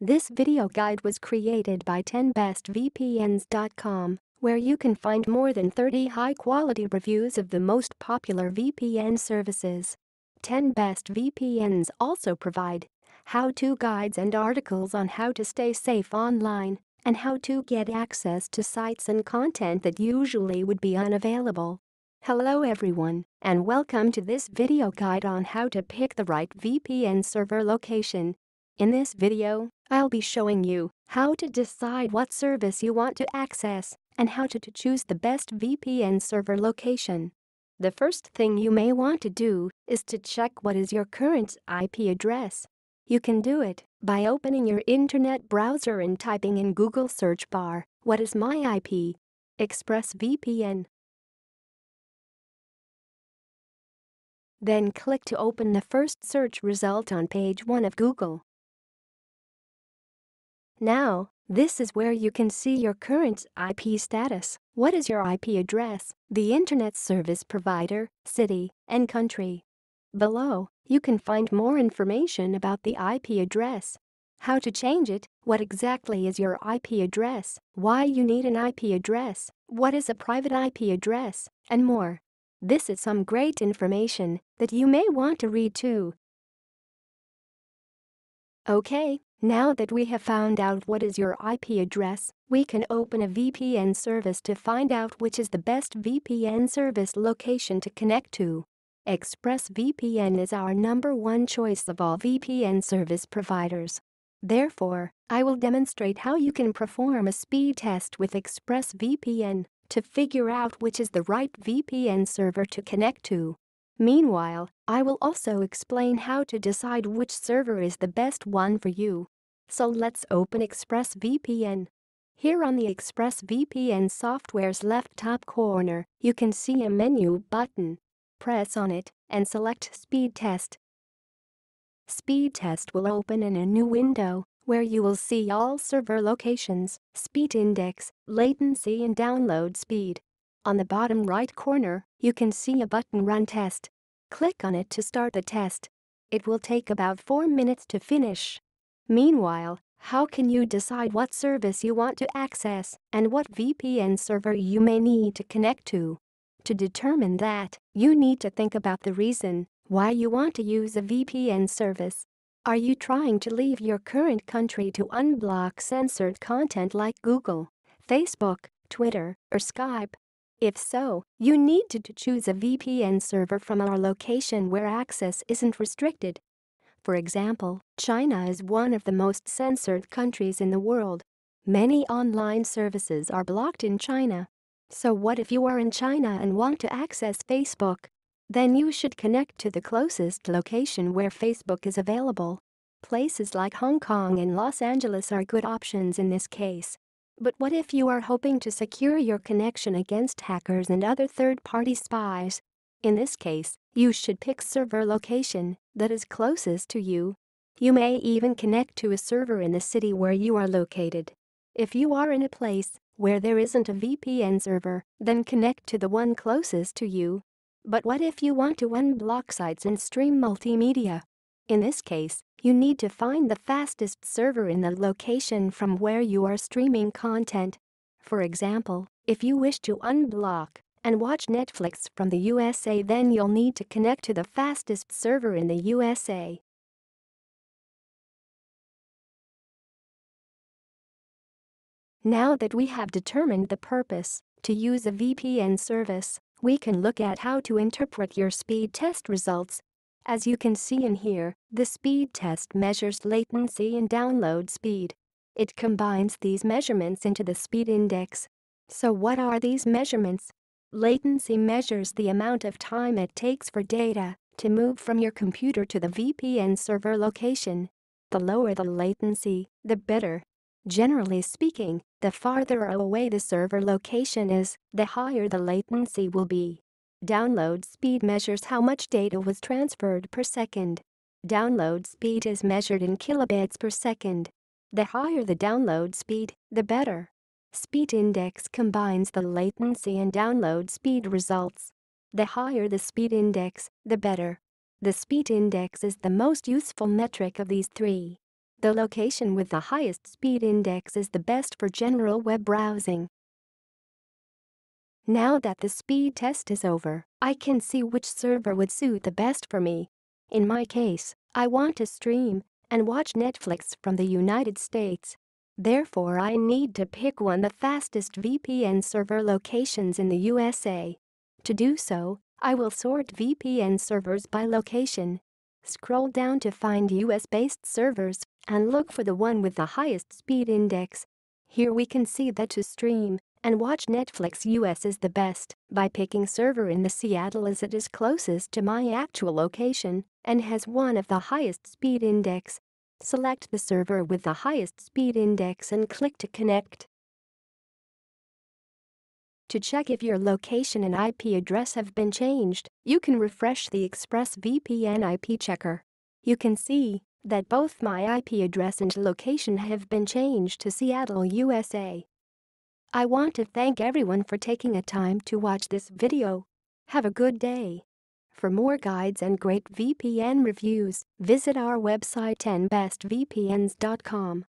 This video guide was created by 10bestvpns.com, where you can find more than 30 high-quality reviews of the most popular VPN services. 10 Best VPNs also provide how-to guides and articles on how to stay safe online and how to get access to sites and content that usually would be unavailable. Hello everyone, and welcome to this video guide on how to pick the right VPN server location. In this video, I'll be showing you how to decide what service you want to access and how to, to choose the best VPN server location. The first thing you may want to do is to check what is your current IP address. You can do it by opening your internet browser and typing in Google search bar, what is my IP? ExpressVPN. Then click to open the first search result on page 1 of Google. Now, this is where you can see your current IP status. What is your IP address, the internet service provider, city, and country. Below, you can find more information about the IP address. How to change it, what exactly is your IP address, why you need an IP address, what is a private IP address, and more. This is some great information that you may want to read too. Okay, now that we have found out what is your IP address, we can open a VPN service to find out which is the best VPN service location to connect to. ExpressVPN is our number one choice of all VPN service providers. Therefore, I will demonstrate how you can perform a speed test with ExpressVPN to figure out which is the right VPN server to connect to. Meanwhile, I will also explain how to decide which server is the best one for you. So let's open ExpressVPN. Here on the ExpressVPN software's left top corner, you can see a menu button. Press on it and select Speed Test. Speed Test will open in a new window where you will see all server locations, speed index, latency and download speed. On the bottom right corner, you can see a button Run Test. Click on it to start the test. It will take about 4 minutes to finish. Meanwhile, how can you decide what service you want to access and what VPN server you may need to connect to? To determine that, you need to think about the reason why you want to use a VPN service. Are you trying to leave your current country to unblock censored content like Google, Facebook, Twitter, or Skype? If so, you need to choose a VPN server from a location where access isn't restricted. For example, China is one of the most censored countries in the world. Many online services are blocked in China. So what if you are in China and want to access Facebook? Then you should connect to the closest location where Facebook is available. Places like Hong Kong and Los Angeles are good options in this case. But what if you are hoping to secure your connection against hackers and other third-party spies? In this case, you should pick server location that is closest to you. You may even connect to a server in the city where you are located. If you are in a place where there isn't a VPN server, then connect to the one closest to you. But what if you want to unblock sites and stream multimedia? In this case, you need to find the fastest server in the location from where you are streaming content. For example, if you wish to unblock and watch Netflix from the USA then you'll need to connect to the fastest server in the USA. Now that we have determined the purpose to use a VPN service, we can look at how to interpret your speed test results as you can see in here, the speed test measures latency and download speed. It combines these measurements into the speed index. So what are these measurements? Latency measures the amount of time it takes for data to move from your computer to the VPN server location. The lower the latency, the better. Generally speaking, the farther away the server location is, the higher the latency will be. Download speed measures how much data was transferred per second. Download speed is measured in kilobits per second. The higher the download speed, the better. Speed index combines the latency and download speed results. The higher the speed index, the better. The speed index is the most useful metric of these three. The location with the highest speed index is the best for general web browsing. Now that the speed test is over, I can see which server would suit the best for me. In my case, I want to stream and watch Netflix from the United States. Therefore I need to pick one of the fastest VPN server locations in the USA. To do so, I will sort VPN servers by location. Scroll down to find US-based servers and look for the one with the highest speed index. Here we can see that to stream and watch Netflix US is the best by picking server in the Seattle as it is closest to my actual location and has one of the highest speed index. Select the server with the highest speed index and click to connect. To check if your location and IP address have been changed, you can refresh the ExpressVPN IP checker. You can see that both my IP address and location have been changed to Seattle, USA. I want to thank everyone for taking a time to watch this video. Have a good day. For more guides and great VPN reviews, visit our website 10bestvpns.com.